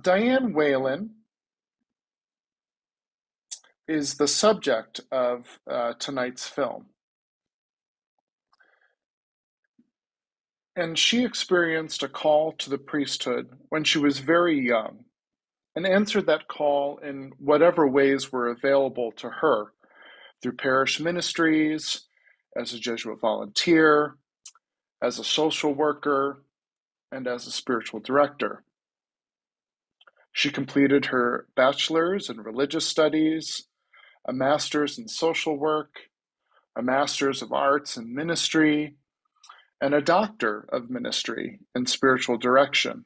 Diane Whalen is the subject of uh, tonight's film. And she experienced a call to the priesthood when she was very young and answered that call in whatever ways were available to her through parish ministries, as a Jesuit volunteer, as a social worker, and as a spiritual director. She completed her bachelor's in religious studies, a master's in social work, a master's of arts in ministry, and a doctor of ministry in spiritual direction.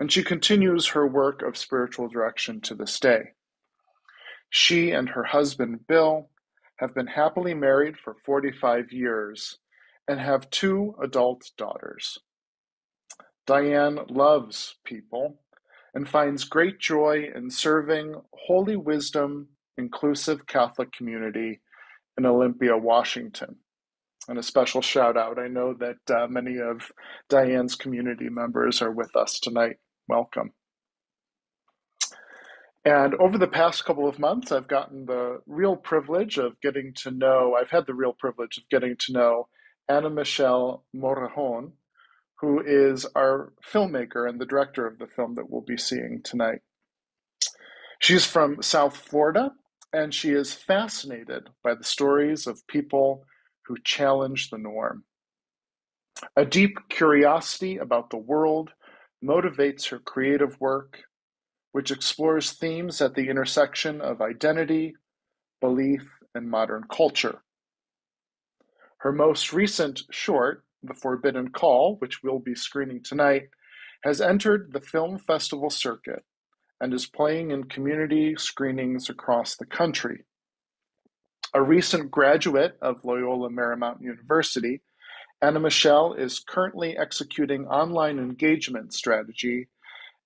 And she continues her work of spiritual direction to this day. She and her husband, Bill, have been happily married for 45 years and have two adult daughters. Diane loves people and finds great joy in serving Holy Wisdom Inclusive Catholic Community in Olympia, Washington. And a special shout out. I know that uh, many of Diane's community members are with us tonight. Welcome. And over the past couple of months, I've gotten the real privilege of getting to know, I've had the real privilege of getting to know AnaMichele Morejon, who is our filmmaker and the director of the film that we'll be seeing tonight. She's from South Florida, and she is fascinated by the stories of people who challenge the norm. A deep curiosity about the world motivates her creative work, which explores themes at the intersection of identity, belief, and modern culture. Her most recent short, the Forbidden Call, which we'll be screening tonight, has entered the film festival circuit and is playing in community screenings across the country. A recent graduate of Loyola Marymount University, AnaMichele is currently executing online engagement strategy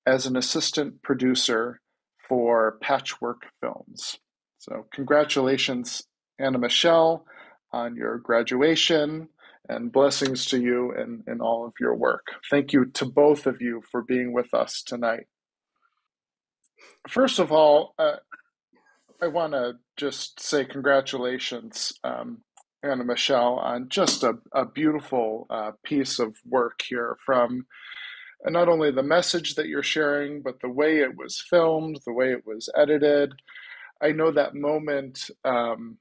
as an assistant producer for Patchwork Films. So, congratulations, AnaMichele, on your graduation and blessings to you and, and all of your work. Thank you to both of you for being with us tonight. First of all, uh, I want to just say congratulations, um, AnaMichele, on just a, a beautiful uh, piece of work here from not only the message that you're sharing, but the way it was filmed, the way it was edited. I know that moment um,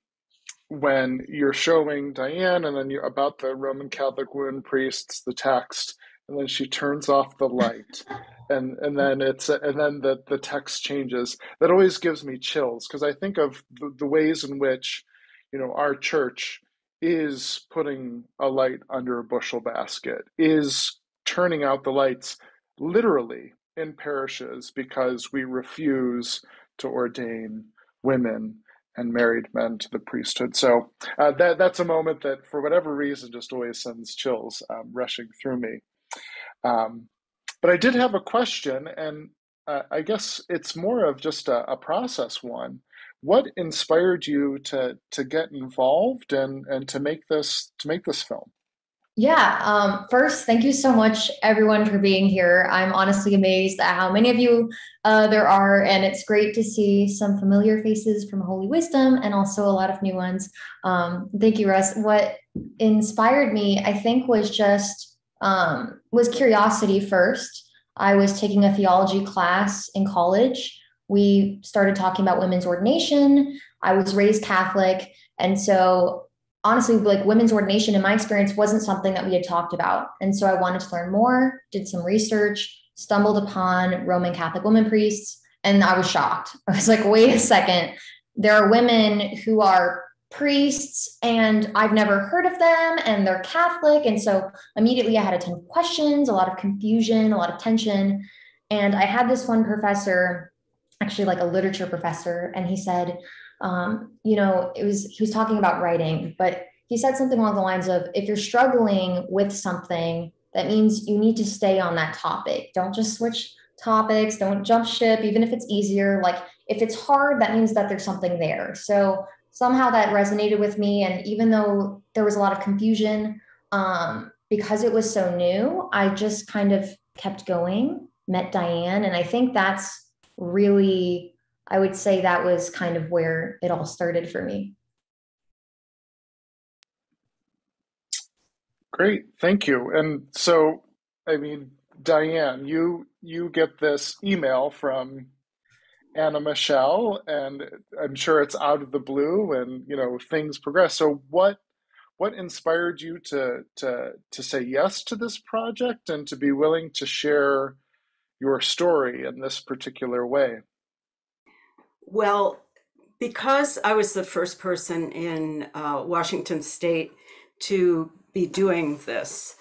when you're showing Diane and then you're about the Roman Catholic women priests, the text, and then she turns off the light. and and then it's and then the the text changes that always gives me chills because i think of the, the, ways in which you know our church is putting a light under a bushel basket is turning out the lights literally in parishes because we refuse to ordain women and married men to the priesthood. So uh, that that's a moment that, for whatever reason, just always sends chills um, rushing through me. Um, but I did have a question, and uh, I guess it's more of just a, a, process one. What inspired you to to get involved and and to make this to make this film? Yeah. Um, first, thank you so much, everyone, for being here. I'm honestly amazed at how many of you uh, there are, and it's great to see some familiar faces from Holy Wisdom and also a lot of new ones. Um, thank you, Russ. What inspired me, I think, was just um, was curiosity first. I was taking a theology class in college. We started talking about women's ordination. I was raised Catholic, and so honestly, like women's ordination, in my experience, wasn't something that we had talked about. And so I wanted to learn more, did some research, stumbled upon Roman Catholic women priests, and I was shocked. I was like, wait a second, there are women who are priests and I've never heard of them and they're Catholic. And so immediately I had a ton of questions, a lot of confusion, a lot of tension. And I had this one professor, actually like a literature professor, and he said, um, you know, it was he was talking about writing, but he said something along the lines of if you're struggling with something, that means you need to stay on that topic. Don't just switch topics, don't jump ship, even if it's easier. Like if it's hard, that means that there's something there. So somehow that resonated with me. And even though there was a lot of confusion, um, because it was so new, I just kind of kept going. met Diane. And I think that's really, I would say that was kind of where it all started for me. Great, thank you. And so, I mean, Diane, you you get this email from AnaMichele, and I'm sure it's out of the blue, and you know things progress. So, what what inspired you to to to say yes to this project and to be willing to share your story in this particular way? Well, because I was the first person in uh, Washington State to be doing this,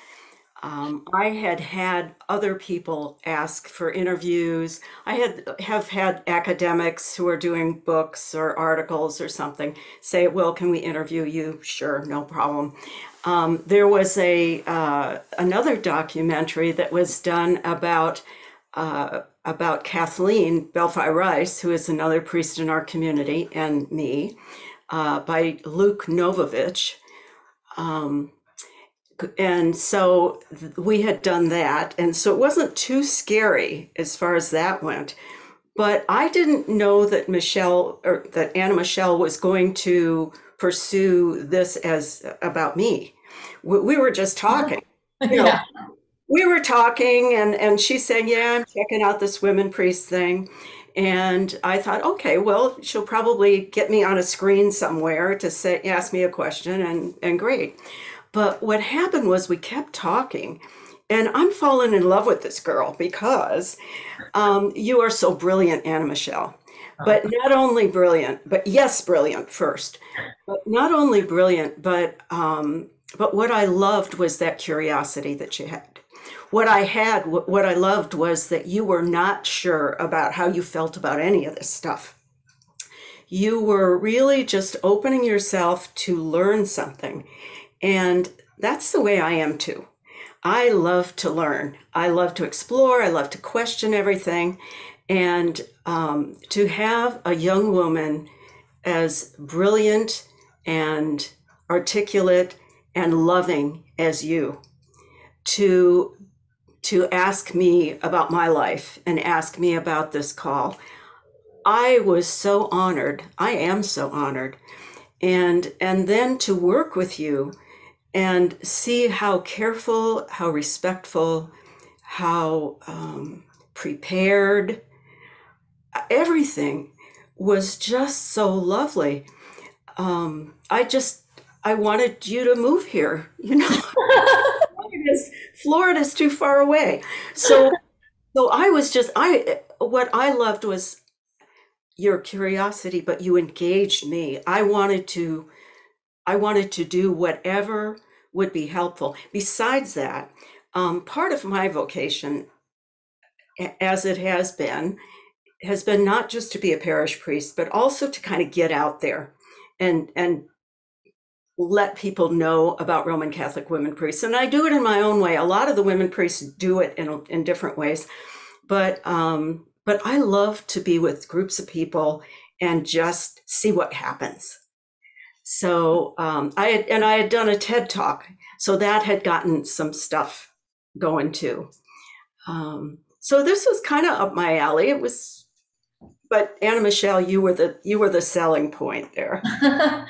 um, I had had other people ask for interviews. I had have had academics who are doing books or articles or something say, "Well, can we interview you?" Sure, no problem. Um, there was a uh, another documentary that was done about uh, about Kathleen Bellefeuille-Rice, who is another priest in our community, and me, uh, by Luke Novovich. Um, and so we had done that and so it wasn't too scary as far as that went but i didn't know that michelle or that AnaMichele was going to pursue this as about me we, we were just talking you know, yeah. We were talking and and she said yeah i'm checking out this women priest thing and i thought okay well she'll probably get me on a screen somewhere to say ask me a question and and great but what happened was we kept talking, and I'm falling in love with this girl because um, you are so brilliant, AnaMichele. But not only brilliant, but yes, brilliant first. But not only brilliant, but um, but what I loved was that curiosity that you had. What I had, what I loved was that you were not sure about how you felt about any of this stuff. You were really just opening yourself to learn something. And that's the way I am too. I love to learn. I love to explore. I love to question everything. And um, to have a young woman as brilliant and articulate and loving as you to to ask me about my life and ask me about this call i was so honored i am so honored and and then to work with you and see how careful, how respectful, how um, prepared, everything was just so lovely. Um, I just, I wanted you to move here, you know. Florida's, Florida's too far away. So, so I was just, I, what I loved was your curiosity, but you engaged me. I wanted to, I wanted to do whatever would be helpful. Besides that, um, part of my vocation, as it has been, has been not just to be a parish priest, but also to kind of get out there and and let people know about Roman Catholic women priests. And I do it in my own way. A lot of the women priests do it in in different ways, but um, but I love to be with groups of people and just see what happens. So um, I had, and I had done a TED talk, so that had gotten some stuff going too. Um, so this was kind of up my alley. It was, but AnaMichele, you were the you were the selling point there.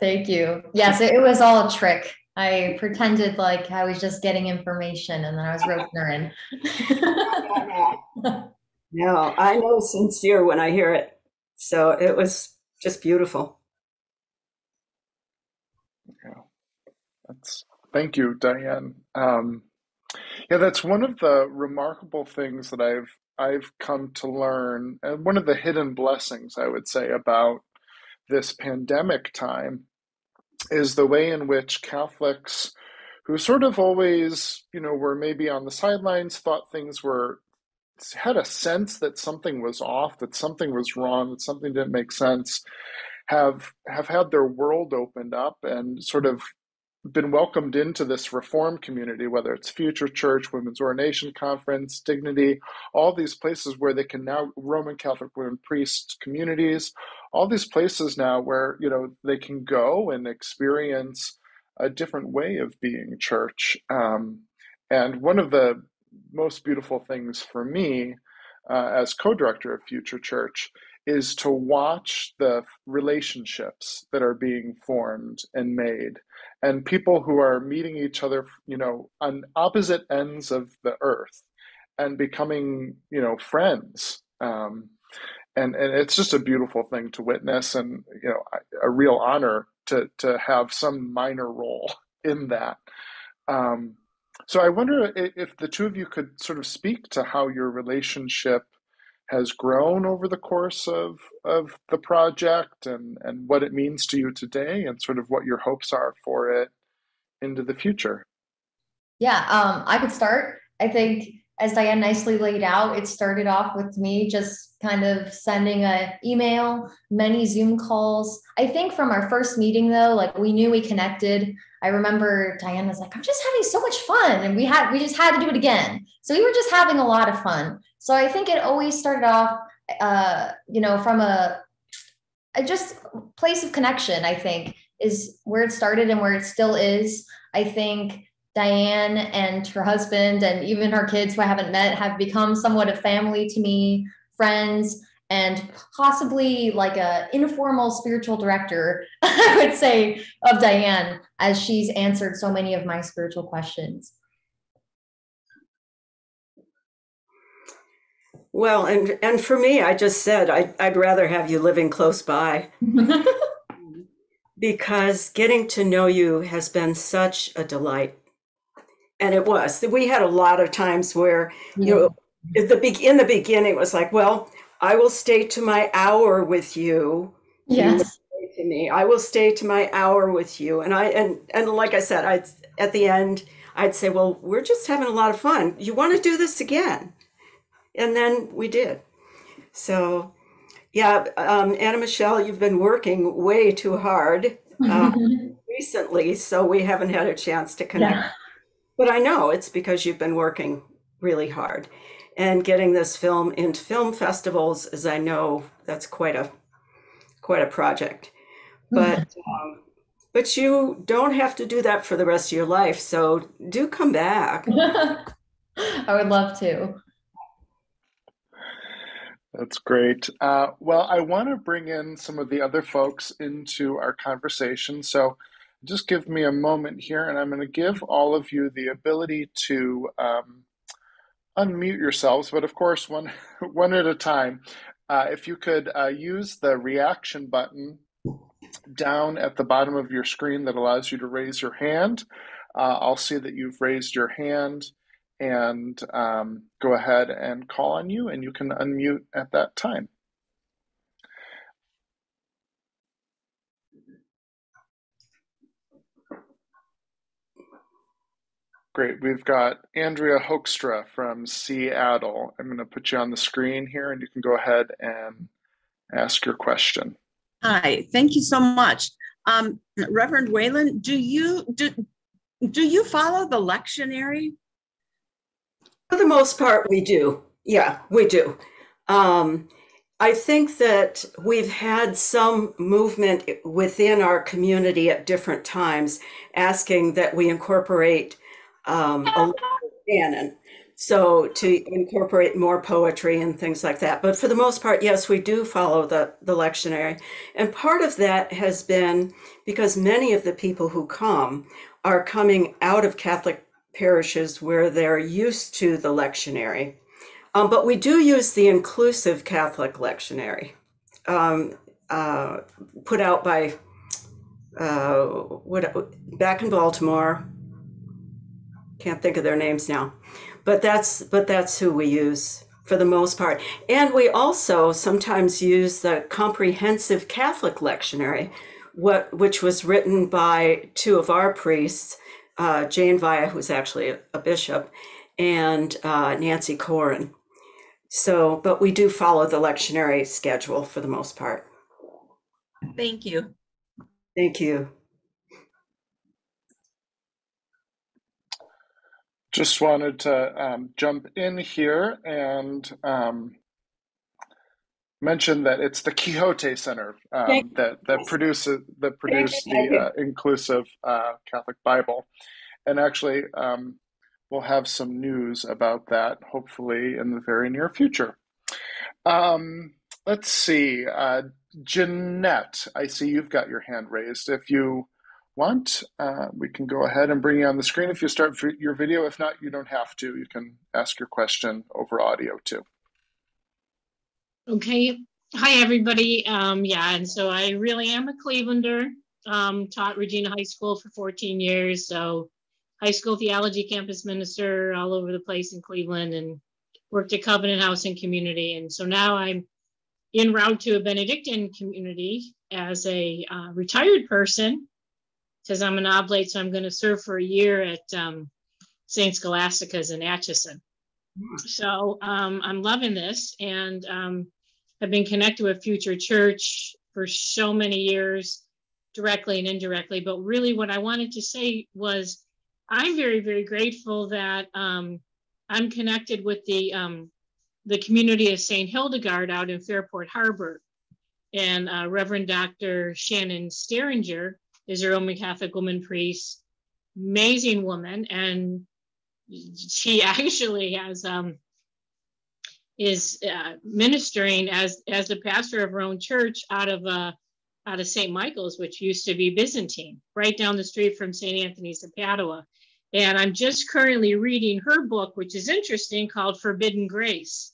Thank you. Yes, it, it was all a trick. I pretended like I was just getting information, and then I was roping her in. no, I know sincere when I hear it. So it was just beautiful. Yeah. That's thank you, Diane. Um, yeah, that's one of the remarkable things that I've I've come to learn, and one of the hidden blessings I would say about this pandemic time is the way in which Catholics who sort of always, you know, were maybe on the sidelines, thought things were had a sense that something was off, that something was wrong, that something didn't make sense, have have had their world opened up and sort of been welcomed into this reform community, whether it's Future Church, Women's Ordination Conference, Dignity, all these places where they can now Roman Catholic women priests communities, all these places now where you know they can go and experience a different way of being church. Um, and one of the most beautiful things for me uh, as co-director of Future Church is to watch the relationships that are being formed and made and people who are meeting each other you know on opposite ends of the earth and becoming you know friends um, and and it's just a beautiful thing to witness and you know a real honor to to have some minor role in that. Um, so i wonder if the two of you could sort of speak to how your relationship has grown over the course of of the project and and what it means to you today and sort of what your hopes are for it into the future? Yeah um, i could start. I think as diane nicely laid out it started off with me just kind of sending a email many zoom calls. I think from our first meeting though like we knew we connected. I remember diane was like i'm just having so much fun and we had we just had to do it again. So we were just having a lot of fun so I think it always started off, uh, you know, from a, a just place of connection. I think is where it started and where it still is. I think Diane and her husband and even her kids who I haven't met have become somewhat of family to me, friends, and possibly like a informal spiritual director, I would say, of Diane, as she's answered so many of my spiritual questions. Well, and and for me, I just said I'd, I'd rather have you living close by because getting to know you has been such a delight. And it was. We had a lot of times where, you know, the big in the beginning it was like, well, I will stay to my hour with you. Yes. to me. I will stay to my hour with you. And I and and like I said, I at the end I'd say, well, we're just having a lot of fun. You want to do this again? And then we did. So, yeah, um, AnaMichele, you've been working way too hard um, recently, so we haven't had a chance to connect. Yeah. But I know it's because you've been working really hard and getting this film into film festivals, as I know that's quite a quite a project. But um, but you don't have to do that for the rest of your life. So do come back. I would love to. That's great. Uh, well, I want to bring in some of the other folks into our conversation. So just give me a moment here, and I'm going to give all of you the ability to um, unmute yourselves, but of course, one, one at a time. Uh, if you could uh, use the reaction button down at the bottom of your screen that allows you to raise your hand, uh, I'll see that you've raised your hand and um, go ahead and call on you, and you can unmute at that time. Great. We've got Andrea Hoekstra from Seattle. I'm going to put you on the screen here, and you can go ahead and ask your question. Hi. Thank you so much. Um, Reverend Whalen, do you do, do you follow the lectionary? For the most part, we do. Yeah, we do. Um, I think that we've had some movement within our community at different times asking that we incorporate um, a canon. So to incorporate more poetry and things like that. But for the most part, yes, we do follow the, the lectionary. And part of that has been because many of the people who come are coming out of Catholic parishes where they're used to the lectionary. Um, but we do use the inclusive Catholic lectionary um, uh, put out by uh, what back in Baltimore. Can't think of their names now, but that's but that's who we use for the most part. And we also sometimes use the comprehensive Catholic lectionary, what which was written by two of our priests uh, Jane Via, who's actually a, a bishop, and uh, Nancy Corran. So, but we do follow the lectionary schedule for the most part. Thank you. Thank you. Just wanted to um, jump in here and um, mention that it's the Quixote Center um, that that produces that produced the uh, inclusive uh, Catholic Bible, and actually um, we'll have some news about that hopefully in the very near future. Um, let's see, uh, Jeanette, I see you've got your hand raised. If you want, uh, we can go ahead and bring you on the screen if you start your video. If not, you don't have to. You can ask your question over audio too. Okay. Hi, everybody. Um, yeah, and so I really am a Clevelander. Um, taught Regina High School for 14 years. So high school theology campus minister all over the place in Cleveland and worked at Covenant House and Community. And so now I'm en route to a Benedictine community as a uh, retired person because I'm an oblate. So I'm going to serve for a year at um, St. Scholastica's in Atchison. So um, I'm loving this and um, I've been connected with Future Church for so many years, directly and indirectly. But really, what I wanted to say was I'm very, very grateful that um, I'm connected with the um, the community of St. Hildegard out in Fairport Harbor. And uh, Reverend Dr. Shannon Sterringer is a Roman Catholic woman priest, amazing woman. And she actually has um, is uh, ministering as as the pastor of her own church out of uh, out of St. Michael's, which used to be Byzantine, right down the street from St. Anthony's of Padua. And I'm just currently reading her book, which is interesting, called Forbidden Grace.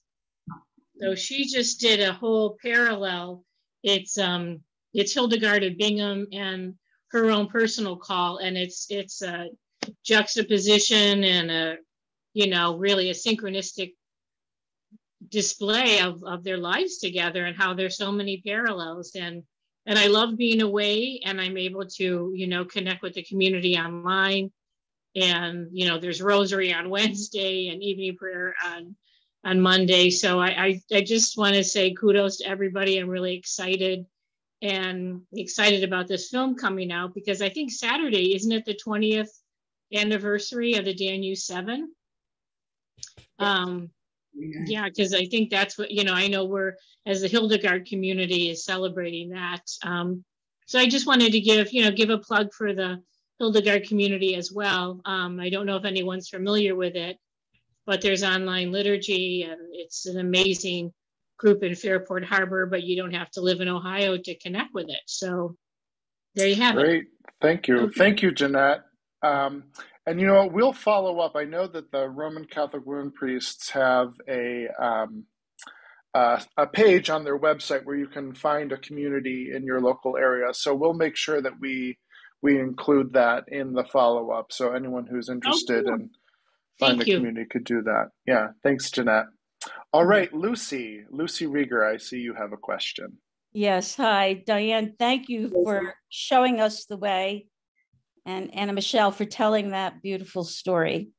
So she just did a whole parallel. It's um it's Hildegard of Bingen and her own personal call, and it's it's a juxtaposition and a you know really a synchronistic display of, of their lives together and how there's so many parallels. And and I love being away and I'm able to you know connect with the community online. And you know there's rosary on wednesday and evening prayer on on monday. So i i, I just want to say kudos to everybody. I'm really excited and excited about this film coming out because i think saturday isn't it the 20th anniversary of the Danube 7 um yeah because i think that's what you know i know we're as the hildegard community is celebrating that um so i just wanted to give you know give a plug for the Hildegard community as well. Um, I don't know if anyone's familiar with it, but there's online liturgy and it's an amazing group in Fairport Harbor, but you don't have to live in Ohio to connect with it. So there you have Great. it. Great. Thank you. Okay. Thank you, Jeanette. Um, and you know, we'll follow up. I know that the Roman Catholic women priests have a um, uh, a page on their website where you can find a community in your local area. So we'll make sure that we we include that in the follow up. So anyone who's interested oh, cool. in find the community could do that. Yeah. Thanks, Jeanette. All mm-hmm. Lucy, Lucy Rieger, I see you have a question. Yes. Hi, Diane. Thank you for showing us the way, and AnaMichele for telling that beautiful story.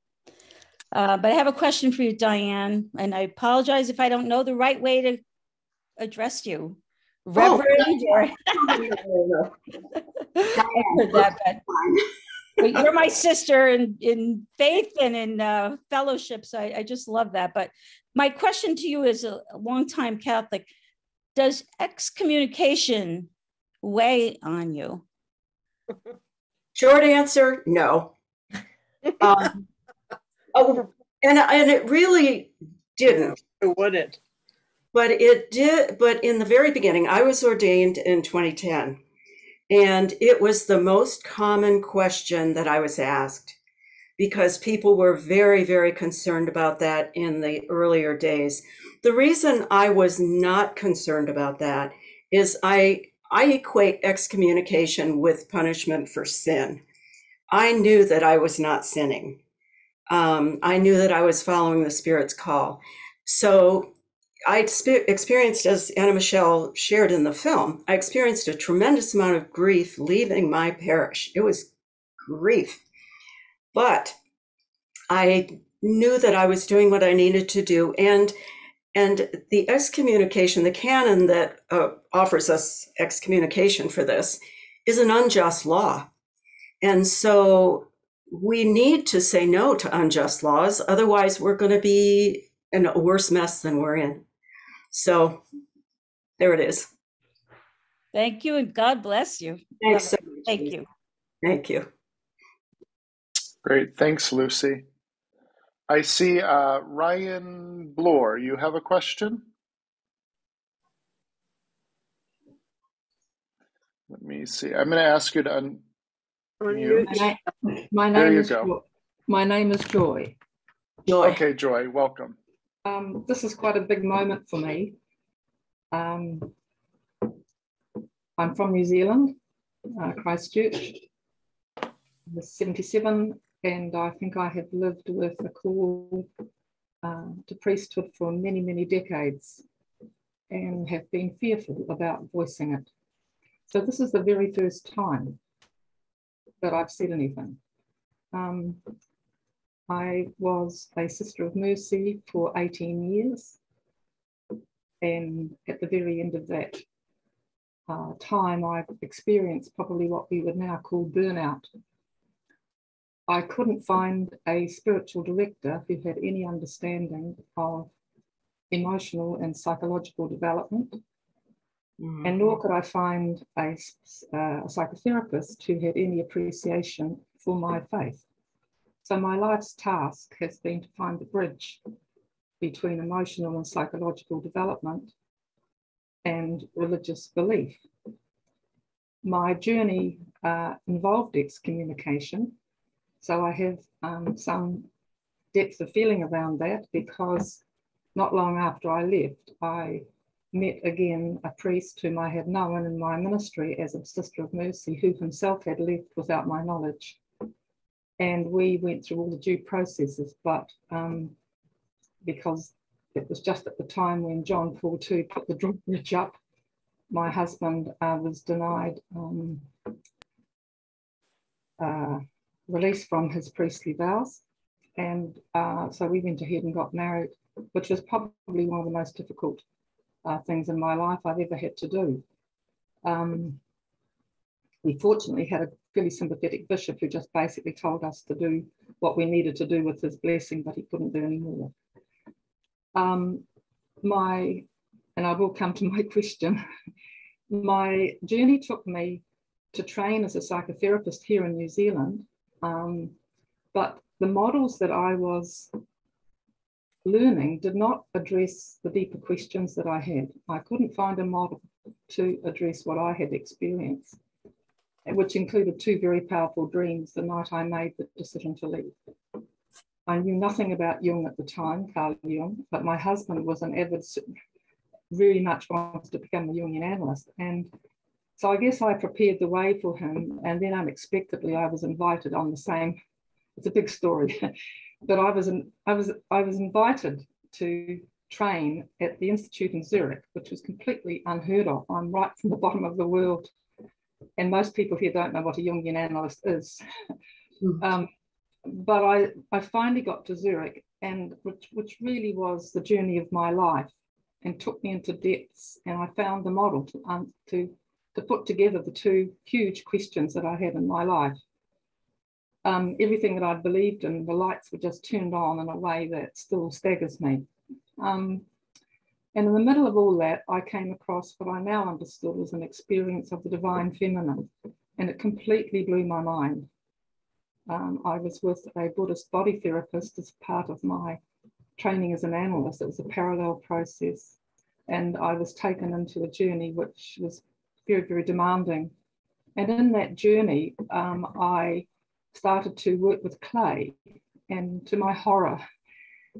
Uh, but I have a question for you, Diane, and I apologize if I don't know the right way to address you. Reverend oh, or that, but, you're my sister in, in faith and in uh, fellowship. So I, I just love that. But my question to you is a, a longtime Catholic Does excommunication weigh on you? Short answer no. Um, oh, and, and it really didn't. It wouldn't but it did but in the very beginning i was ordained in 2010 and it was the most common question that i was asked because people were very very concerned about that in the earlier days the reason i was not concerned about that is i i equate excommunication with punishment for sin i knew that i was not sinning um, i knew that i was following the spirit's call so I experienced, as AnaMichele shared in the film, I experienced a tremendous amount of grief leaving my parish. It was grief. But I knew that I was doing what I needed to do. And and the excommunication, the canon that uh, offers us excommunication for this, is an unjust law. And so we need to say no to unjust laws. Otherwise, we're going to be in a worse mess than we're in. So there it is. Thank you and God bless you. Thanks so Thank you. Thank you. Great. Thanks, Lucy. I see uh, Ryan Bloor. You have a question? Let me see. I'm going to ask you to unmute. My, na- my There name you is go. Jo- my name is Joy. Joy. Okay, Joy, welcome. Um, this is quite a big moment for me. Um, I'm from New Zealand, uh, Christchurch. I was 77, and I think I have lived with a call uh, to priesthood for many, many decades and have been fearful about voicing it. So, this is the very first time that I've said anything. Um, I was a Sister of Mercy for 18 years. And at the very end of that uh, time, I experienced probably what we would now call burnout. I couldn't find a spiritual director who had any understanding of emotional and psychological development, Mhm. and nor could I find a, uh, a psychotherapist who had any appreciation for my faith. So my life's task has been to find the bridge between emotional and psychological development and religious belief. My journey uh, involved excommunication, so I have um, some depth of feeling around that because not long after I left, I met again a priest whom I had known in my ministry as a Sister of Mercy, who himself had left without my knowledge. And we went through all the due processes, but um, because it was just at the time when John Paul II put the drawbridge up, my husband uh, was denied um, uh, release from his priestly vows. And uh, so we went ahead and got married, which was probably one of the most difficult uh, things in my life I've ever had to do. Um, we fortunately had a really sympathetic bishop who just basically told us to do what we needed to do with his blessing, but he couldn't do any more. Um, my, and I will come to my question, my journey took me to train as a psychotherapist here in New Zealand, um, but the models that I was learning did not address the deeper questions that I had. I couldn't find a model to address what I had experienced which included two very powerful dreams the night I made the decision to leave. I knew nothing about Jung at the time, Carl Jung, but my husband was an avid, really much wanted to become a Jungian analyst. And so I guess I prepared the way for him. And then unexpectedly, I was invited on the same, it's a big story, but I was, in, I, was, I was invited to train at the Institute in Zurich, which was completely unheard of. I'm right from the bottom of the world and most people here don't know what a Jungian analyst is. Mm. Um, but I, I finally got to Zurich, and which, which really was the journey of my life, and took me into depths. And I found the model to, um, to, to put together the two huge questions that I had in my life. Um, everything that I'd believed in, the lights were just turned on in a way that still staggers me. Um, and in the middle of all that, I came across what I now understood was an experience of the divine feminine, and it completely blew my mind. Um, I was with a Buddhist body therapist as part of my training as an analyst. It was a parallel process, and I was taken into a journey which was very, very demanding. And in that journey, um, I started to work with clay, and to my horror,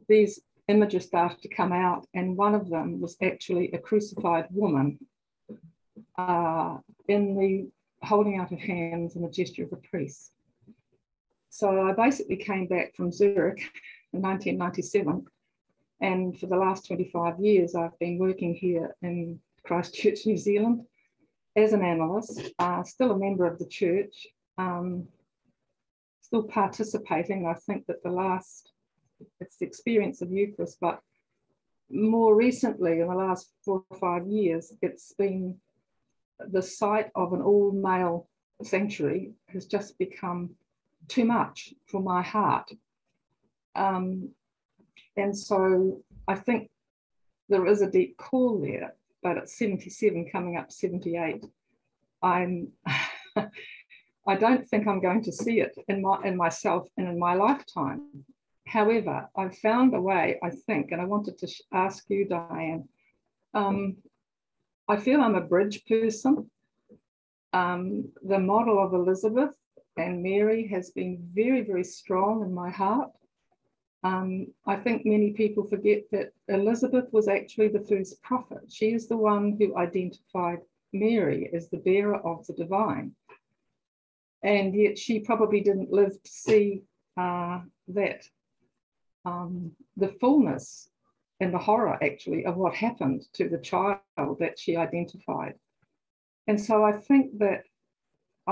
these images started to come out, and one of them was actually a crucified woman uh, in the holding out her hands in the gesture of a priest. So I basically came back from Zurich in 1997, and for the last 25 years, I've been working here in Christchurch, New Zealand, as an analyst, uh, still a member of the church, um, still participating. I think that the last it's the experience of Eucharist, but more recently, in the last four or five years, it's been the sight of an all male sanctuary has just become too much for my heart. Um, and so I think there is a deep call there, but at 77, coming up 78, I'm. I don't think I'm going to see it in my in myself and in my lifetime. however, I've found a way, I think, and I wanted to ask you, Diane. Um, I feel I'm a bridge person. Um, the model of Elizabeth and Mary has been very, very strong in my heart. Um, I think many people forget that Elizabeth was actually the first prophet. She is the one who identified Mary as the bearer of the divine. And yet she probably didn't live to see uh, that, um, the fullness and the horror actually of what happened to the child that she identified. And so I think that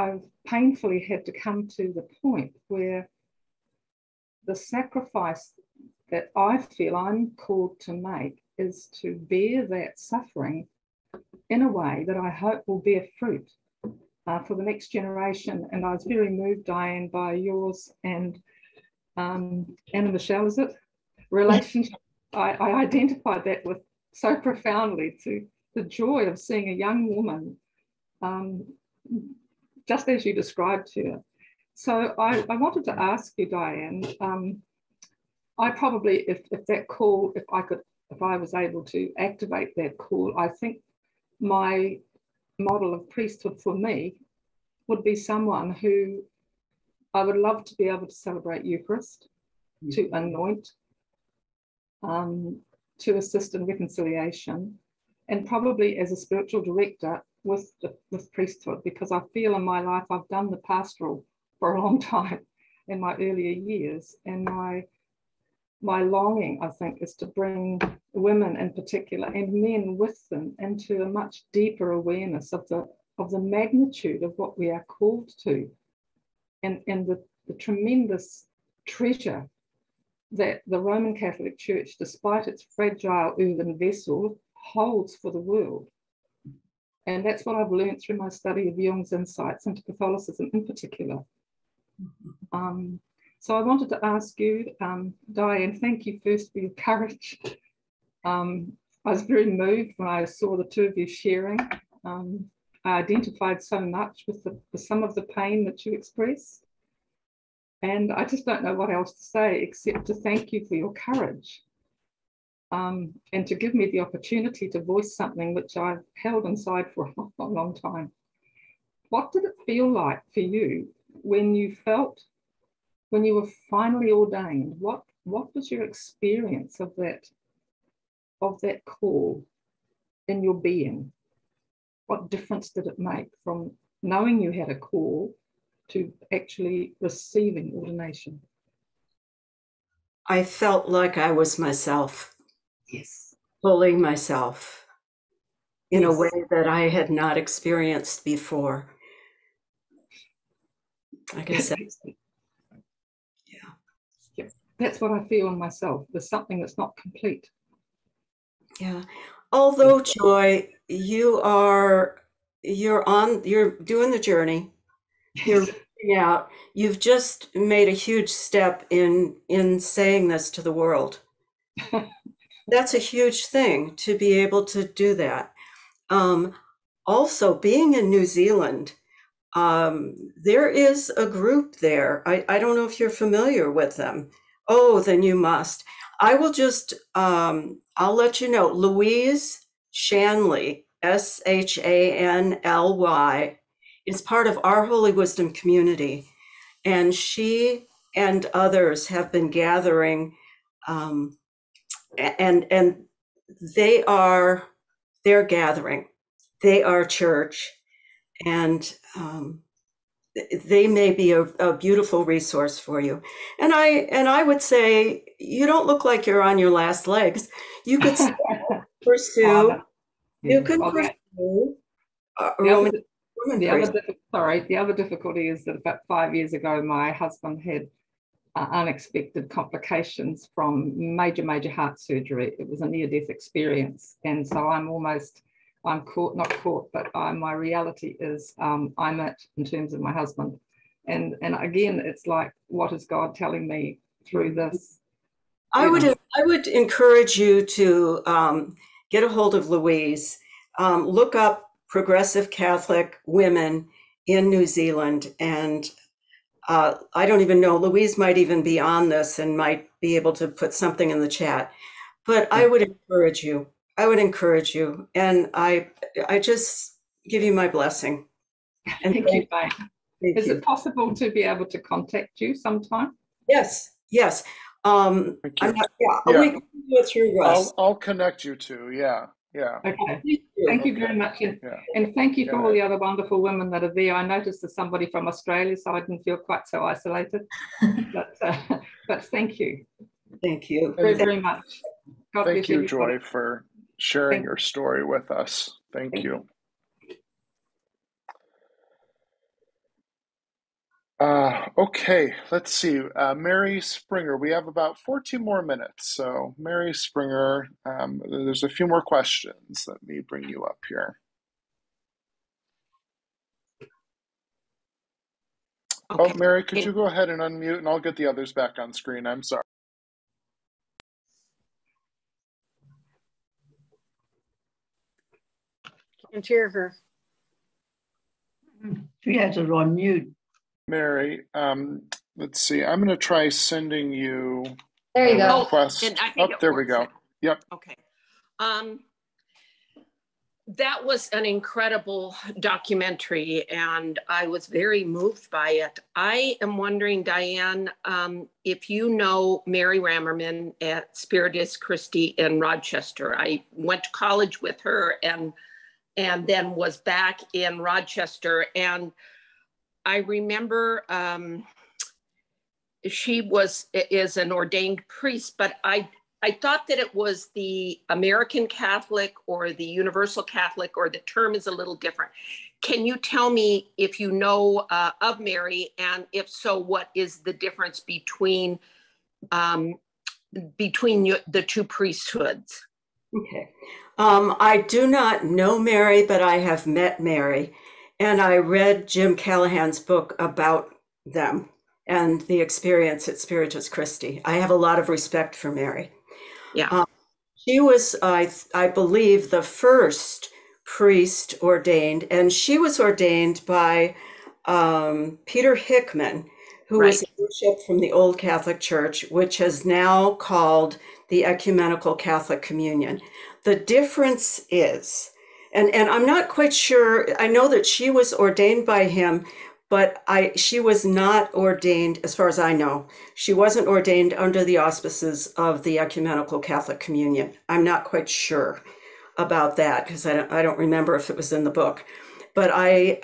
I've painfully had to come to the point where the sacrifice that I feel I'm called to make is to bear that suffering in a way that I hope will bear fruit uh, for the next generation. And I was very moved, Diane, by yours and um, AnaMichele, is it? Relationship. I, I identified that with so profoundly to the joy of seeing a young woman um, just as you described her. So I, I wanted to ask you, Diane, um, I probably, if, if that call, if I could, if I was able to activate that call, I think my model of priesthood for me would be someone who I would love to be able to celebrate Eucharist, mm-hmm. to anoint, um, to assist in reconciliation, and probably as a spiritual director, with the, with priesthood because I feel in my life I've done the pastoral for a long time in my earlier years, and my my longing I think is to bring women in particular and men with them into a much deeper awareness of the of the magnitude of what we are called to, and and the, the tremendous treasure that the Roman Catholic Church, despite its fragile earthen vessel, holds for the world and that's what I've learned through my study of Jung's insights into Catholicism in particular. Um, so I wanted to ask you, um, Diane, thank you first for your courage. Um, I was very moved when I saw the two of you sharing. Um, I identified so much with, the, with some of the pain that you express. And I just don't know what else to say except to thank you for your courage um, and to give me the opportunity to voice something which I've held inside for a long, long time. What did it feel like for you when you felt, when you were finally ordained? What, what was your experience of that, of that call in your being? What difference did it make from knowing you had a call to actually receiving ordination? I felt like I was myself. Yes. Fully myself in yes. a way that I had not experienced before. I guess that's, yeah. yeah. That's what I feel in myself. There's something that's not complete. Yeah. Although Joy, you are you're on you're doing the journey. You're yeah, you've just made a huge step in in saying this to the world. that's a huge thing to be able to do that. Um, also, being in New Zealand, um, there is a group there. I, I don't know if you're familiar with them. Oh, then you must. I will just, um, I'll let you know. Louise Shanly, S H A N L Y, is part of our Holy Wisdom community. And she and others have been gathering um, and and they are they're gathering they are church and um, they may be a, a, beautiful resource for you. And i and i would say you don't look like you're on your last legs. You could pursue you can pursue uh, the Roman, other, the other, sorry the other difficulty is that about five years ago my husband had uh, unexpected complications from major, major heart surgery. It was a near death experience. And so I'm almost, I'm caught, not caught, but I, my reality is um, I'm it in terms of my husband. And, and again, it's like, what is God telling me through this? I would, I would encourage you to um, get a hold of Louise, um, look up progressive Catholic women in New Zealand and uh, I don't even know, Louise might even be on this and might be able to put something in the chat. But I would encourage you. I would encourage you, and I I just give you my blessing. And Thank you, Diane. thank Is you. it possible to be able to contact you sometime? Yes, yes. Um, Thank you. I'm not, yeah, Yeah. we can do it through Russ. I'll, I'll connect you to Yeah, yeah. Okay. Thank you very much. And, Yeah. and thank you for Yeah. all the other wonderful women that are there. I noticed there's somebody from Australia, so I didn't feel quite so isolated. but, uh, but thank you Thank you. very, very much. God Thank bless you. Joy, for sharing Thank- your story with us. Thank Thank you. Uh, okay, let's see. Uh, Mary Springer, we have about 14 more minutes. So, Mary Springer, um, there's a few more questions. Let me bring you up here. Oh, Mary, could you go ahead and unmute and I'll get the others back on screen? I'm sorry. Can't hear her. She has it on mute. Mary, um, let's see. I'm going to try sending you There you a go. request. And I Oh, think it there we go. now. Yep. Okay. Um, that was an incredible documentary, and I was very moved by it. I am wondering, Diane, um, if you know Mary Ramerman at Spiritus Christi in Rochester. I went to college with her and and then was back in Rochester. And I remember um, she was is an ordained priest, but I I thought that it was the American Catholic or the Universal Catholic, or the term is a little different. Can you tell me if you know uh, of Mary, and if so, what is the difference between um, between the two priesthoods? Okay. Um, I do not know Mary, but I have met Mary. And I read Jim Callahan's book about them and the experience at Spiritus Christi. I have a lot of respect for Mary. Yeah. Um, she was, I, I believe, the first priest ordained, and she was ordained by um, Peter Hickman, who was a bishop from the Old Catholic Church, which is now called the Ecumenical Catholic Communion. The difference is, and, and I'm not quite sure, I know that she was ordained by him, but I she was not ordained, as far as I know, she wasn't ordained under the auspices of the Ecumenical Catholic Communion. I'm not quite sure about that because I don't, I don't remember if it was in the book, but I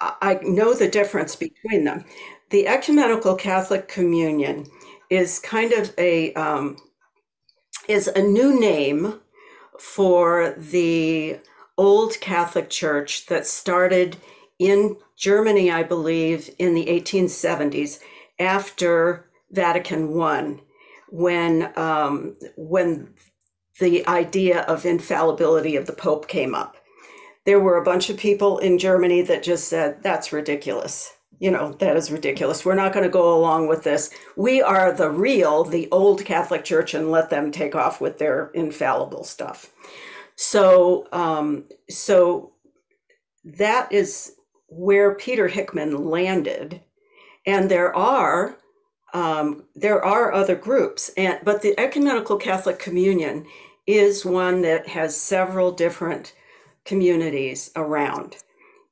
I know the difference between them. The Ecumenical Catholic Communion is kind of a um, is a new name for the old Catholic Church that started in Germany, I believe, in the 1870s after Vatican I, when um, when the idea of infallibility of the Pope came up. There were a bunch of people in Germany that just said, "That's ridiculous." You know, that is ridiculous. We're not going to go along with this. We are the real, the old Catholic Church, and let them take off with their infallible stuff. So, um, so that is where Peter Hickman landed, and there are um, there are other groups, and but the Ecumenical Catholic Communion is one that has several different communities around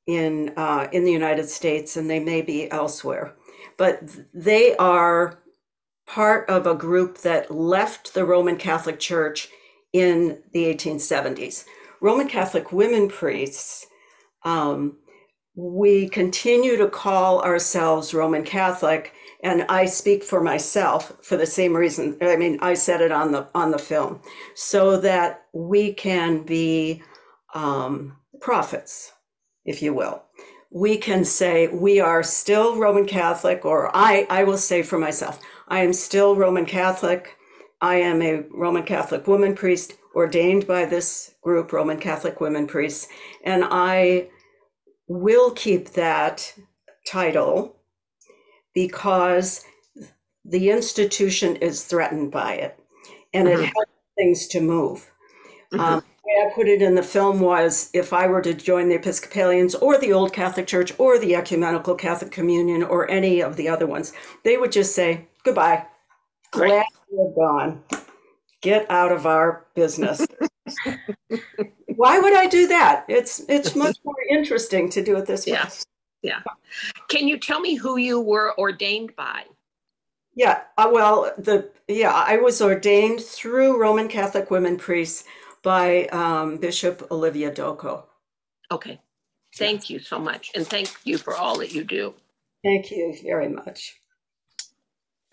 in uh, in the United States, and they may be elsewhere, but they are part of a group that left the Roman Catholic Church in the 1870s. Roman Catholic women priests, um, we continue to call ourselves Roman Catholic, and I speak for myself for the same reason. I mean, I said it on the on the film, so that we can be um, prophets, if you will. We can say we are still Roman Catholic, or I, I will say for myself, I am still Roman Catholic. I am a Roman Catholic woman priest ordained by this group, Roman Catholic Women Priests, and I will keep that title because the institution is threatened by it and it Mhm. helps things to move. Mhm. Um, way I put it in the film was if I were to join the Episcopalians or the Old Catholic Church or the Ecumenical Catholic Communion or any of the other ones, they would just say, goodbye, glad you're gone. Get out of our business. Why would I do that? It's it's much more interesting to do it this way. Yeah. Yeah. Can you tell me who you were ordained by? Yeah, uh, well, the yeah, I was ordained through Roman Catholic women priests by um, Bishop Olivia Doko. Okay. Thank you so much. And thank you for all that you do. Thank you very much.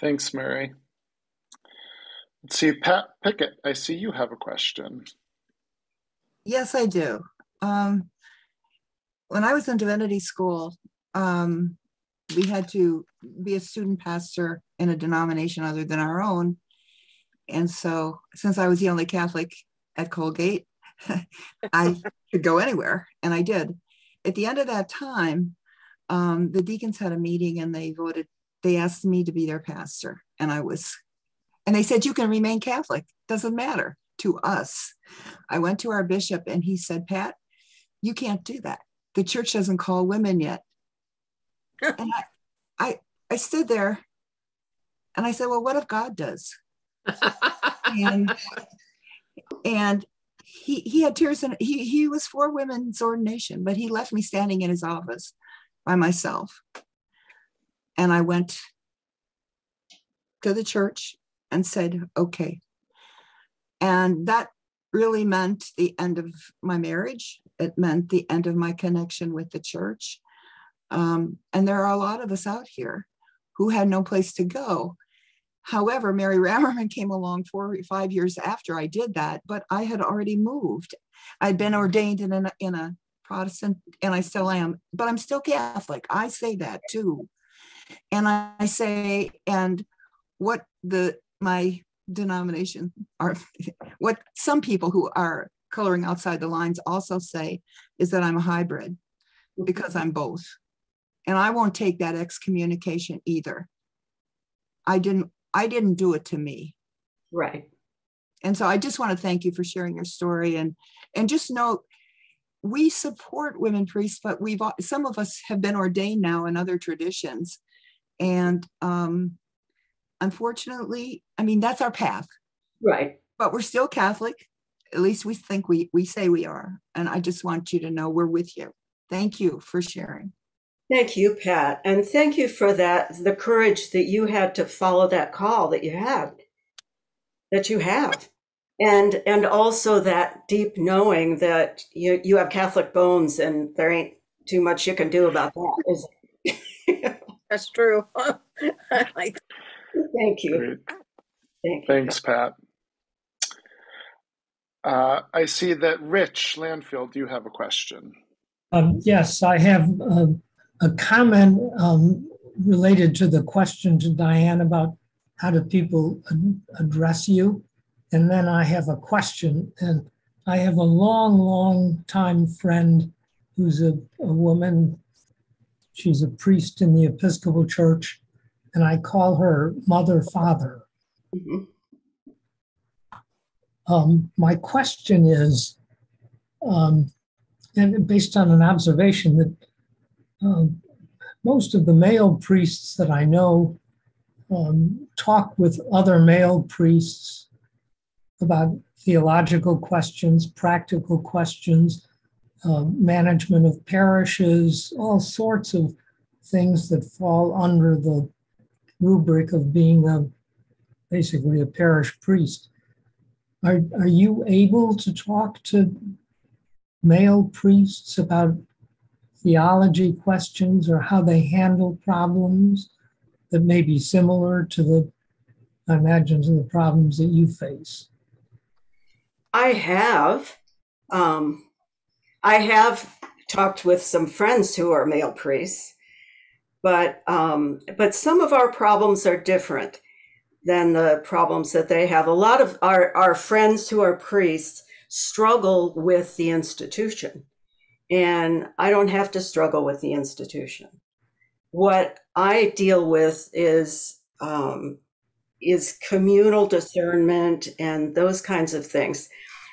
Thanks, Mary. Let's see, Pat Pickett, I see you have a question. Yes, I do. Um, when I was in divinity school, um, we had to be a student pastor in a denomination other than our own. And so, since I was the only Catholic at Colgate, I could go anywhere, and I did. At the end of that time, um, the deacons had a meeting and they voted, they asked me to be their pastor. And I was, and they said, You can remain Catholic, doesn't matter to us. I went to our bishop and he said, Pat, you can't do that. The church doesn't call women yet. and I, I, I stood there and I said, Well, what if God does? and and he he had tears and he he was for women's ordination, but he left me standing in his office by myself. And I went to the church and said, okay. And that really meant the end of my marriage. It meant the end of my connection with the church. Um, and there are a lot of us out here who had no place to go. However, Mary Ramerman came along four or five years after I did that, but I had already moved. I'd been ordained in a, in a Protestant, and I still am, but I'm still Catholic. I say that too. And I say, and what the my denomination are, what some people who are coloring outside the lines also say is that I'm a hybrid because I'm both. And I won't take that excommunication either. I didn't I didn't do it to me. Right. And so I just want to thank you for sharing your story and and just know we support women priests, but we've some of us have been ordained now in other traditions, and um, unfortunately, I mean that's our path. Right. But we're still Catholic. At least we think we we say we are, and I just want you to know we're with you. Thank you for sharing. Thank you, Pat, and thank you for that the courage that you had to follow that call that you had, that you have and and also that deep knowing that you you have Catholic bones and there ain't too much you can do about that. Is That's true. like, thank you. Great. Thank you. Thanks, Pat. Uh, I see that Rich Landfield, you have a question. Um, yes, I have uh, a comment um, related to the question to Diane about how do people ad- address you. And then I have a question. And I have a long, long time friend who's a, a woman. She's a priest in the Episcopal Church, and I call her Mother Father. Mhm. Um, my question is, um, and based on an observation that um, most of the male priests that I know um, talk with other male priests about theological questions, practical questions, uh, management of parishes, all sorts of things that fall under the rubric of being a basically a parish priest. Are, are you able to talk to male priests about theology questions or how they handle problems that may be similar to the, I imagine, to the problems that you face? I have, um, I have talked with some friends who are male priests, but um, but some of our problems are different than the problems that they have. A lot of our our friends who are priests struggle with the institution, and I don't have to struggle with the institution. What I deal with is um, is communal discernment and those kinds of things.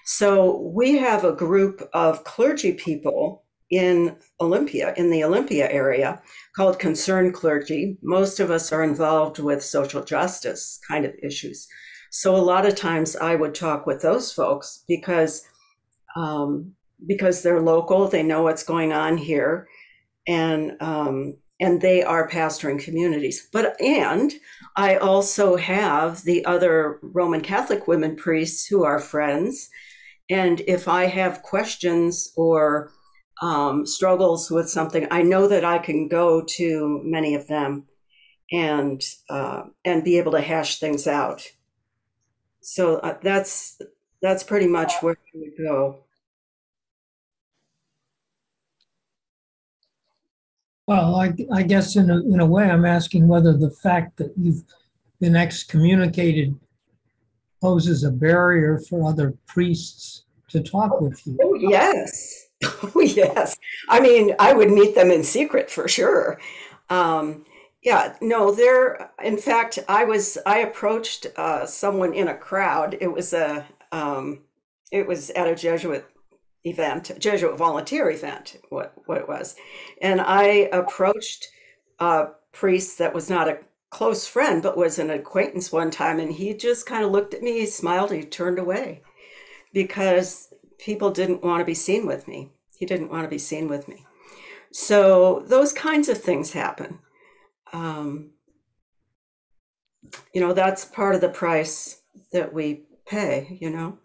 So we have a group of clergy people in Olympia, in the Olympia area, called Concerned Clergy. Most of us are involved with social justice kind of issues. So a lot of times I would talk with those folks because um, because they're local, they know what's going on here, and um, and they are pastoring communities. But and I also have the other Roman Catholic women priests who are friends, and if I have questions or um, struggles with something, I know that I can go to many of them and uh, and be able to hash things out. So uh, that's that's pretty much where I would go. Well, I, I guess in a, in a way, I'm asking whether the fact that you've been excommunicated poses a barrier for other priests to talk with you. Oh, yes. Oh, yes. I mean, I would meet them in secret for sure. Um, yeah, no, there, in fact, I was, I approached uh, someone in a crowd. It was a, um, it was at a Jesuit event, Jesuit volunteer event, what, what it was. And I approached a priest that was not a close friend, but was an acquaintance one time. And he just kind of looked at me, he smiled, and he turned away because people didn't want to be seen with me. He didn't want to be seen with me. So those kinds of things happen. Um, you know, that's part of the price that we pay, you know.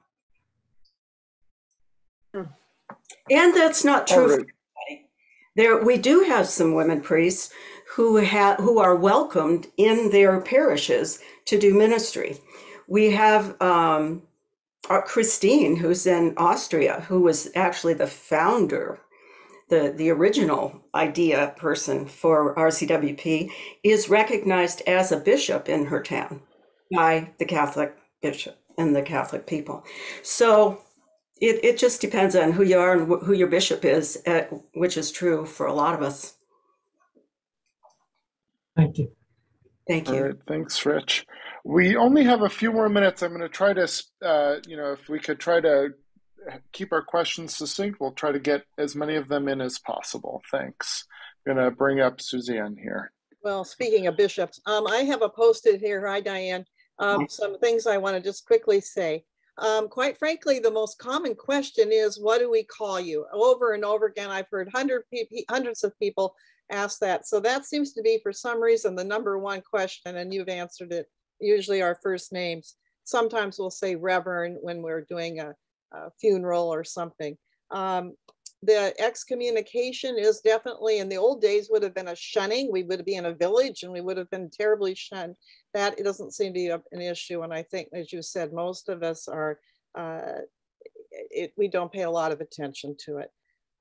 And that's not true for everybody. There, we do have some women priests who have who are welcomed in their parishes to do ministry. We have um, uh, Christine, who's in Austria, who was actually the founder, the, the original idea person for RCWP, is recognized as a bishop in her town by the Catholic bishop and the Catholic people. So it, it just depends on who you are and wh- who your bishop is, uh, which is true for a lot of us. Thank you. Thank you. right, thanks, Rich. We only have a few more minutes. I'm going to try to, uh, you know, if we could try to keep our questions succinct, we'll try to get as many of them in as possible. Thanks. I'm going to bring up Suzanne here. Well, speaking of bishops, um, I have a posted here. Hi, Diane. Um, some things I want to just quickly say. Um, quite frankly, the most common question is, what do we call you? Over and over again, I've heard hundreds of people ask that. So that seems to be, for some reason, the number one question, and you've answered it. Usually our first names. Sometimes we'll say Reverend when we're doing a, a funeral or something. Um, the excommunication is definitely in the old days would have been a shunning. We would be in a village and we would have been terribly shunned. That it doesn't seem to be an issue. And I think, as you said, most of us are, uh, it, we don't pay a lot of attention to it.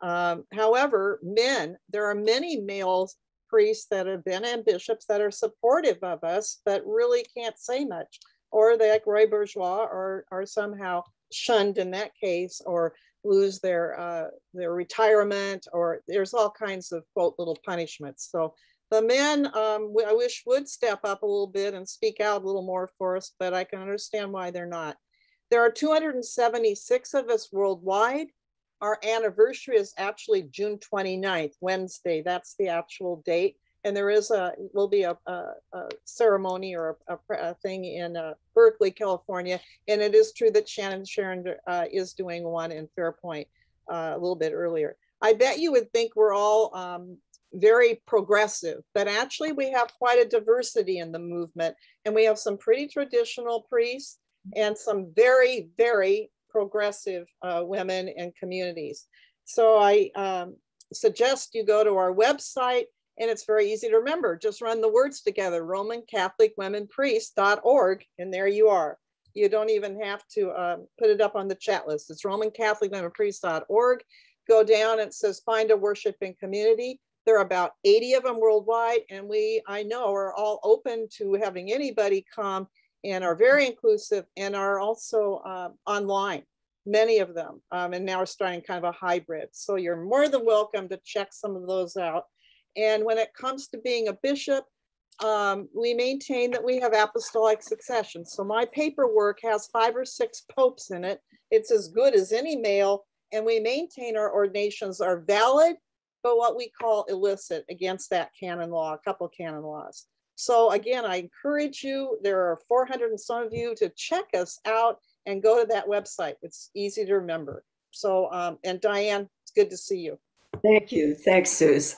Um, however, men, there are many male priests that have been and bishops that are supportive of us, but really can't say much. Or they, like Roy Bourgeois, are, are somehow shunned in that case, or lose their uh, their retirement, or there's all kinds of quote little punishments. So the men, um, I wish would step up a little bit and speak out a little more for us, but I can understand why they're not. There are 276 of us worldwide. Our anniversary is actually June 29th, Wednesday. That's the actual date. And there is a, will be a, a, a ceremony or a, a thing in uh, Berkeley, California. And it is true that Shannon Sharon uh, is doing one in Fairpoint uh, a little bit earlier. I bet you would think we're all um, very progressive, but actually we have quite a diversity in the movement. And we have some pretty traditional priests and some very, very progressive uh, women and communities. So I um, suggest you go to our website and it's very easy to remember. Just run the words together, Roman Catholic Women Priest.org, and there you are. You don't even have to uh, put it up on the chat list. It's Roman Catholic Women Priest.org. Go down and it says find a worshiping community. There are about 80 of them worldwide, and we, I know, are all open to having anybody come and are very inclusive and are also uh, online, many of them. Um, and now we're starting kind of a hybrid. So you're more than welcome to check some of those out. And when it comes to being a bishop, um, we maintain that we have apostolic succession. So my paperwork has five or six popes in it. It's as good as any male and we maintain our ordinations are valid, but what we call illicit against that canon law, a couple canon laws. So again, I encourage you, there are 400 and some of you to check us out and go to that website. It's easy to remember. So, um, and Diane, it's good to see you. Thank you. Thanks, Suze.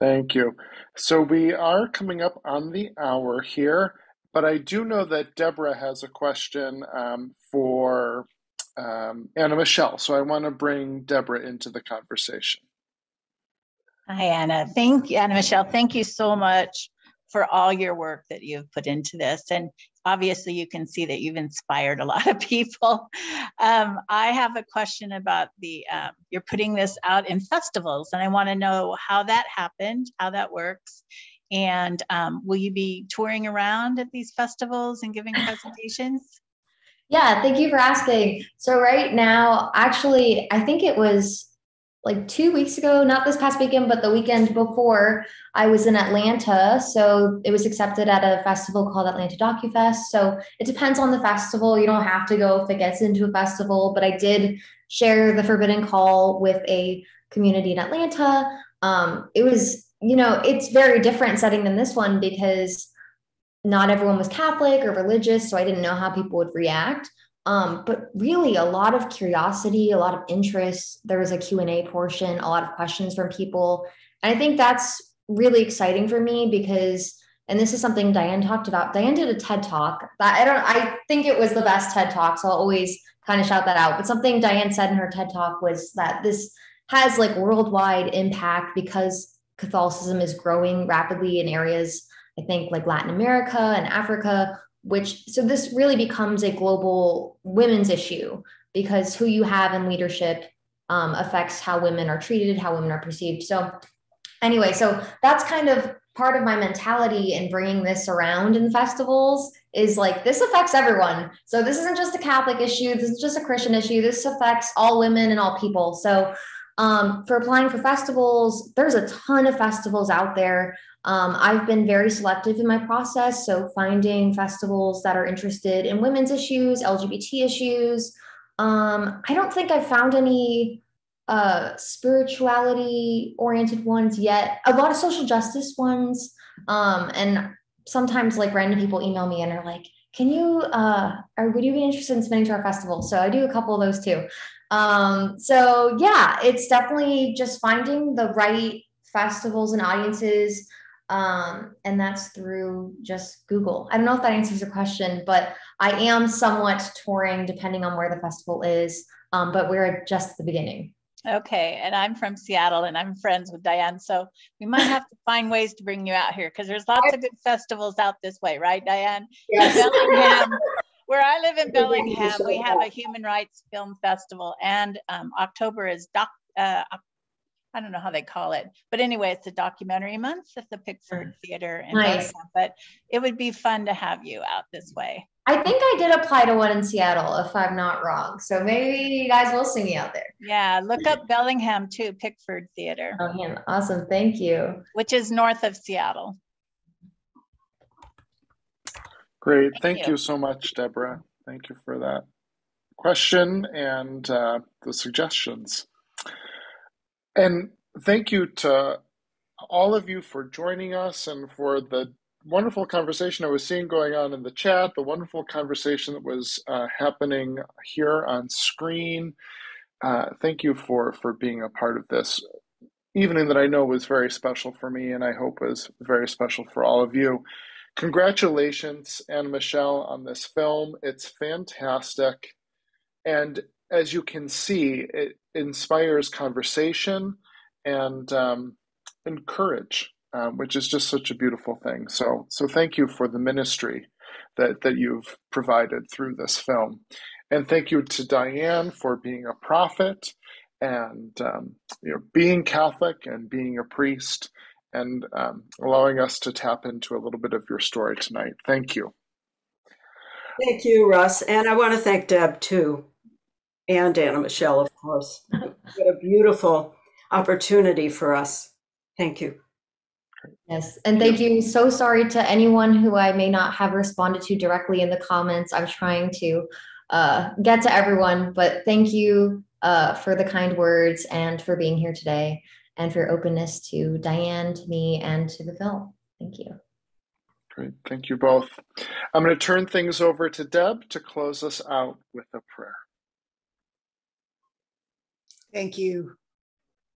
Thank you. So we are coming up on the hour here, but I do know that Deborah has a question um, for um, AnaMichele. So I want to bring Deborah into the conversation. Hi, Anna. Thank you, AnaMichele. Thank you so much for all your work that you've put into this. And obviously, you can see that you've inspired a lot of people. Um, I have a question about the um, you're putting this out in festivals, and I want to know how that happened, how that works. And um, will you be touring around at these festivals and giving presentations? Yeah, thank you for asking. So, right now, actually, I think it was like two weeks ago, not this past weekend, but the weekend before, I was in Atlanta. So it was accepted at a festival called Atlanta DocuFest. So it depends on the festival. You don't have to go if it gets into a festival, but I did share the Forbidden Call with a community in Atlanta. Um, it was, you know, it's very different setting than this one because not everyone was Catholic or religious. So I didn't know how people would react. Um, but really a lot of curiosity, a lot of interest. There was a Q&A portion, a lot of questions from people. And I think that's really exciting for me because and this is something Diane talked about. Diane did a TED talk. I don't I think it was the best TED talk, so I'll always kind of shout that out. But something Diane said in her TED talk was that this has like worldwide impact because Catholicism is growing rapidly in areas I think like Latin America and Africa which so this really becomes a global women's issue because who you have in leadership um, affects how women are treated, how women are perceived. So, anyway, so that's kind of part of my mentality in bringing this around in festivals is like this affects everyone. So, this isn't just a Catholic issue, this is just a Christian issue. This affects all women and all people. So, um, for applying for festivals, there's a ton of festivals out there. Um, I've been very selective in my process. So, finding festivals that are interested in women's issues, LGBT issues. Um, I don't think I've found any uh, spirituality oriented ones yet, a lot of social justice ones. Um, and sometimes, like, random people email me and are like, can you, uh, or would you be interested in spinning to our festival? So, I do a couple of those too. Um, so, yeah, it's definitely just finding the right festivals and audiences um, and that's through just Google. I don't know if that answers your question, but I am somewhat touring depending on where the festival is, um, but we're just at the beginning. Okay, and I'm from Seattle and I'm friends with Diane. So we might have to find ways to bring you out here because there's lots of good festivals out this way, right, Diane? Yes. Bellingham, where I live in Bellingham, we have a human rights film festival, and um, October is doc, uh, I don't know how they call it, but anyway, it's a documentary month at the Pickford Theater in Nice. Bellingham. But it would be fun to have you out this way. I think I did apply to one in Seattle, if I'm not wrong. So maybe you guys will see me out there. Yeah, look up Bellingham too, Pickford Theater, Oh, man, awesome. Thank you. which is north of Seattle. Great. Thank Thank you. you so much, Deborah. Thank you for that question and uh, the suggestions. And thank you to all of you for joining us and for the wonderful conversation I was seeing going on in the chat, the wonderful conversation that was uh, happening here on screen. Uh, thank you for for being a part of this evening that I know was very special for me, and I hope was very special for all of you. Congratulations, AnaMichele, on this film. It's fantastic. And as you can see, it inspires conversation and um, um, which is just such a beautiful thing. So, so thank you for the ministry that that you've provided through this film, and thank you to Diane for being a prophet and um, you know being Catholic and being a priest and um, allowing us to tap into a little bit of your story tonight. Thank you. Thank you, Russ. And I want to thank Deb too, and AnaMichele, of course. What a beautiful opportunity for us. Thank you. Yes. And thank you. So sorry to anyone who I may not have responded to directly in the comments. I'm trying to uh, get to everyone, but thank you uh, for the kind words and for being here today and for your openness to Diane, to me, and to the film. Thank you. Great. Thank you both. I'm going to turn things over to Deb to close us out with a prayer. Thank you,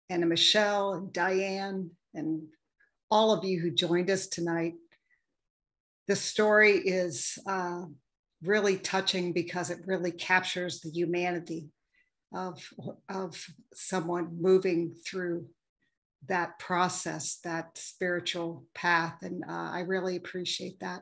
AnaMichele and Diane and all of you who joined us tonight. This story is uh, really touching because it really captures the humanity of, of someone moving through that process, that spiritual path. And uh, I really appreciate that.